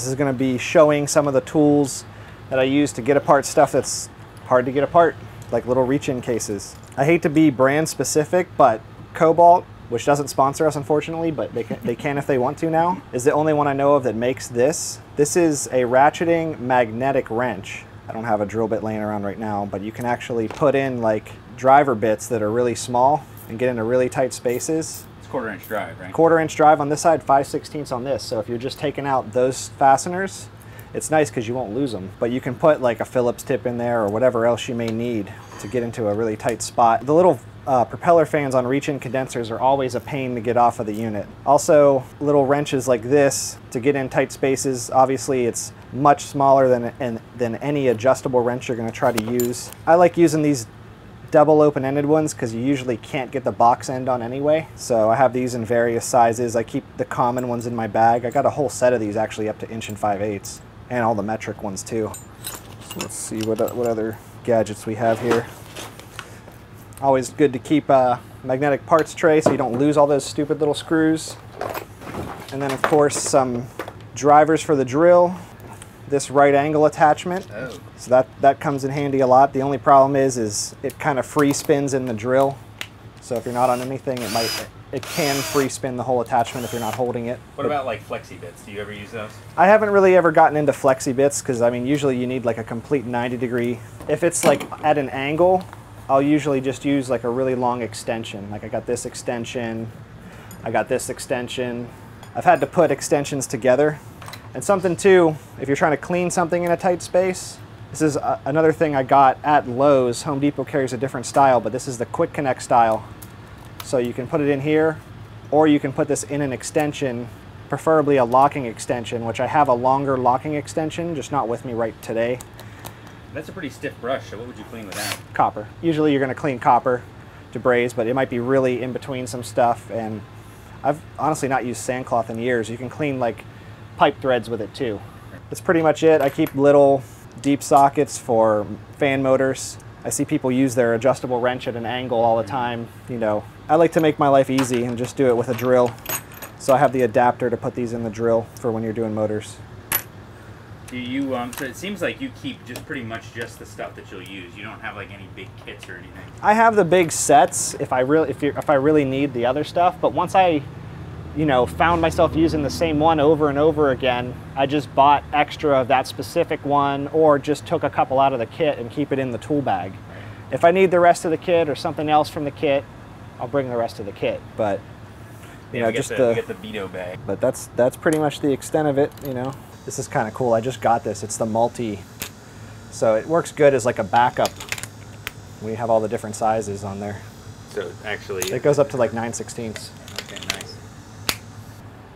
This is gonna be showing some of the tools that I use to get apart stuff that's hard to get apart, like little reach-in cases. I hate to be brand specific, but Kobalt, which doesn't sponsor us unfortunately, but they can, they can if they want to now, is the only one I know of that makes this. This is a ratcheting magnetic wrench. I don't have a drill bit laying around right now, but you can actually put in like driver bits that are really small and get into really tight spaces. Quarter inch drive, right? Quarter inch drive on this side, 5 16ths on this. So if you're just taking out those fasteners, it's nice because you won't lose them. But you can put like a Phillips tip in there or whatever else you may need to get into a really tight spot. The little uh, propeller fans on reach-in condensers are always a pain to get off of the unit. Also, little wrenches like this to get in tight spaces. Obviously, it's much smaller than, than any adjustable wrench you're gonna try to use. I like using these double open-ended ones because you usually can't get the box end on anyway. So I have these in various sizes. I keep the common ones in my bag. I got a whole set of these actually up to inch and 5 eighths and all the metric ones too. So let's see what, what other gadgets we have here. Always good to keep a magnetic parts tray so you don't lose all those stupid little screws. And then of course some drivers for the drill. This right angle attachment. Oh. So that, that comes in handy a lot. The only problem is, is it kind of free spins in the drill. So if you're not on anything, it might, it can free spin the whole attachment if you're not holding it. What about like flexi bits? Do you ever use those? I haven't really ever gotten into flexi bits because I mean usually you need like a complete 90 degree. If it's like at an angle, I'll usually just use like a really long extension. Like I got this extension, I got this extension. I've had to put extensions together. And something too, if you're trying to clean something in a tight space, this is a, another thing I got at Lowe's. Home Depot carries a different style, but this is the Quick Connect style. So you can put it in here, or you can put this in an extension, preferably a locking extension, which I have a longer locking extension, just not with me right today. That's a pretty stiff brush, so what would you clean with that? Copper. Usually you're gonna clean copper to braze, but it might be really in between some stuff, and I've honestly not used sandcloth in years. You can clean like pipe threads with it too. That's pretty much it. I keep little deep sockets for fan motors. I see people use their adjustable wrench at an angle all the time, you know, I like to make my life easy and just do it with a drill. So I have the adapter to put these in the drill for when you're doing motors. Do you um so it seems like you keep just pretty much just the stuff that you'll use. You don't have like any big kits or anything. I have the big sets if I really if if I really need the other stuff, but once I you know, found myself using the same one over and over again, I just bought extra of that specific one or just took a couple out of the kit and keep it in the tool bag. If I need the rest of the kit or something else from the kit, I'll bring the rest of the kit. But you Yeah, know, just the, the get the Veto bag. but that's that's pretty much the extent of it. You know, this is kind of cool. I just got this. It's the multi, so it works good as like a backup. We have all the different sizes on there. So actually, It goes up to like 9 16ths.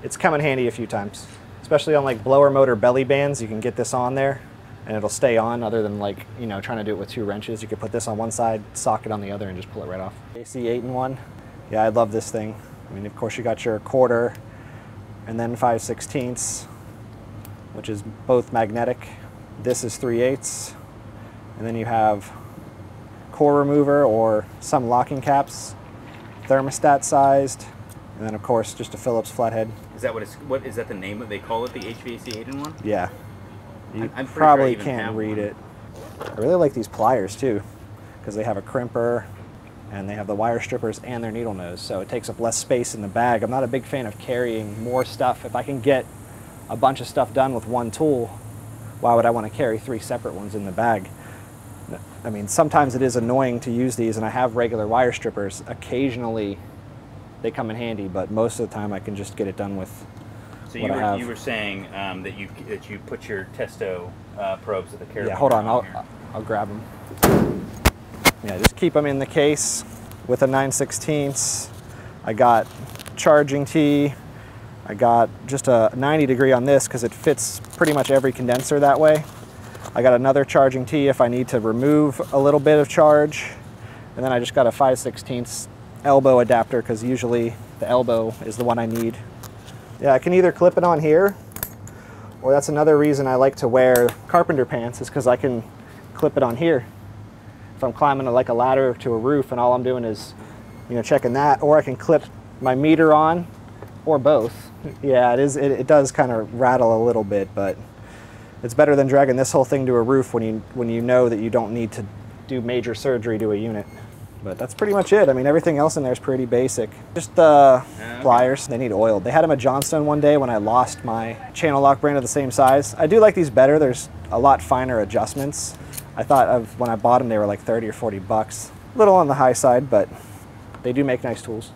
It's come in handy a few times, especially on like blower motor belly bands. You can get this on there, and it'll stay on. Other than like you know trying to do it with two wrenches, you could put this on one side, socket on the other, and just pull it right off. AC 8 in 1. Yeah, I love this thing. I mean, of course, you got your quarter, and then 5 16ths, which is both magnetic. This is 3 eighths, and then you have core remover or some locking caps, thermostat sized, and then of course just a Phillips flathead. Is that what it's what is that the name that they call it? The HVAC in one? Yeah. You I'm- I'm pretty sure probably can't read one. it. I really like these pliers too, because they have a crimper and they have the wire strippers and their needle nose, so it takes up less space in the bag. I'm not a big fan of carrying more stuff. If I can get a bunch of stuff done with one tool, why would I want to carry three separate ones in the bag? I mean, sometimes it is annoying to use these, and I have regular wire strippers. Occasionally, they come in handy, but most of the time I can just get it done with So what you I were, have. you were saying um, that you that you put your Testo uh, probes at the carabiner. Yeah, hold on. I'll, here. I'll grab them. Yeah, just keep them in the case with a 9 16ths. I got charging T. I got just a 90 degree on this because it fits pretty much every condenser that way. I got another charging T if I need to remove a little bit of charge. And then I just got a 5 16ths elbow adapter because usually the elbow is the one I need. Yeah, I can either clip it on here or that's another reason I like to wear carpenter pants is because I can clip it on here. If I'm climbing like a ladder to a roof and all I'm doing is, you know, checking that, or I can clip my meter on, or both. Yeah, it is. It, it does kind of rattle a little bit, but it's better than dragging this whole thing to a roof when you when you know that you don't need to do major surgery to a unit. But that's pretty much it. I mean, everything else in there is pretty basic. Just uh, okay. pliers. They need oiled. They had them at Johnstone one day when I lost my Channellock brand of the same size. I do like these better. There's a lot finer adjustments. I thought of when I bought them, they were like 30 or 40 bucks. A little on the high side, but they do make nice tools.